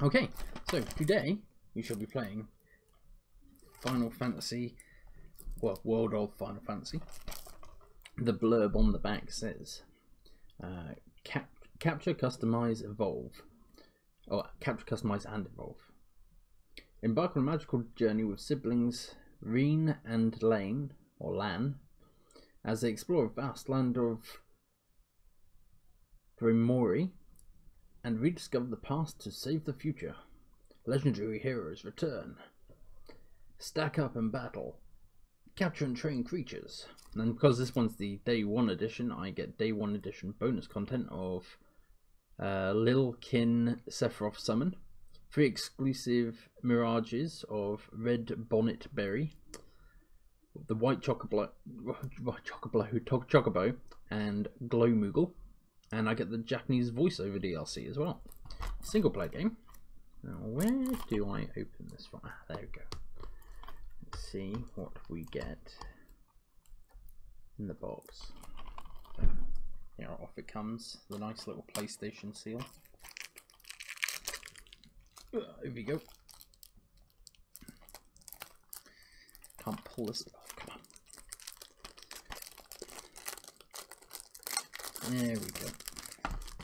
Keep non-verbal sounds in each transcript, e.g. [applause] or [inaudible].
Okay, so today we shall be playing Final Fantasy, well, World of Final Fantasy. The blurb on the back says, uh, cap capture, customize, evolve. Or capture, customize, and evolve. Embark on a magical journey with siblings Reynn and Lane, or Lann, as they explore a vast land of Grymoire and rediscover the past to save the future. Legendary heroes return. Stack up and battle. Capture and train creatures. And because this one's the day one edition, I get day one edition bonus content of uh, Lil Kin Sephiroth Summon, three exclusive mirages of Red Bonnet Berry, the White Chocobo, [laughs] White Chocobo, Chocobo and Glow Moogle and I get the Japanese voiceover DLC as well. Single player game. Now, where do I open this from? Ah, there we go. Let's see what we get in the box. Here, off it comes, the nice little PlayStation seal. Uh, here we go. Can't pull this off, There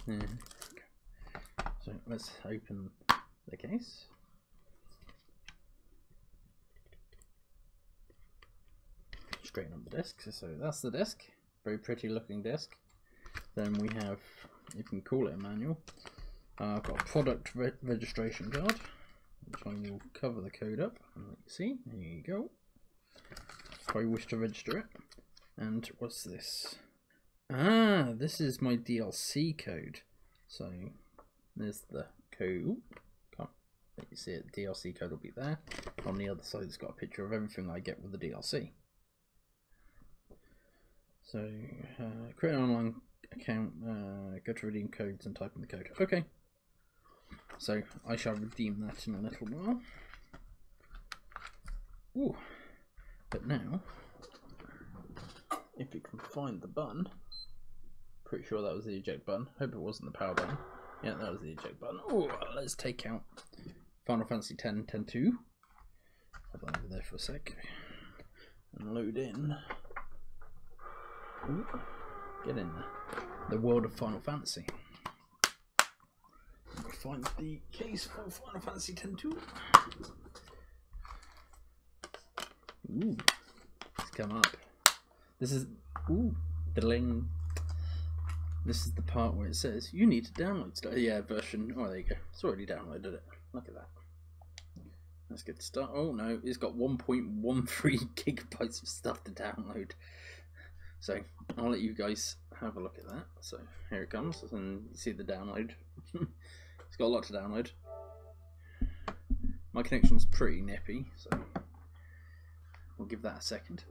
we go. So let's open the case. Straighten up the disc. So that's the disc. Very pretty looking disc. Then we have, you can call it a manual. Uh, I've got a product re registration card, which I will cover the code up and let you see. There you go. If I wish to register it. And what's this? Ah, this is my DLC code. So there's the code. Can't let you see it. DLC code will be there. On the other side, it's got a picture of everything I get with the DLC. So uh, create an online account, uh, go to redeem codes and type in the code. Okay. So I shall redeem that in a little while. Ooh. But now, if you can find the button, Pretty sure that was the eject button. Hope it wasn't the power button. Yeah, that was the eject button. Oh, let's take out Final Fantasy 10, 10 2. Hold on over there for a sec. And load in. Ooh, get in there. The world of Final Fantasy. Find the case for Final Fantasy 10 2. Ooh, it's come up. This is ooh, diddling. This is the part where it says you need to download stuff. Yeah, version. Oh, there you go. It's already downloaded it. Look at that. Let's get to start. Oh no, it's got 1.13 [laughs] gigabytes of stuff to download. So I'll let you guys have a look at that. So here it comes, and you see the download. [laughs] it's got a lot to download. My connection's pretty nippy, so we'll give that a second.